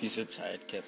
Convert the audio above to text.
diese Zeit gehabt.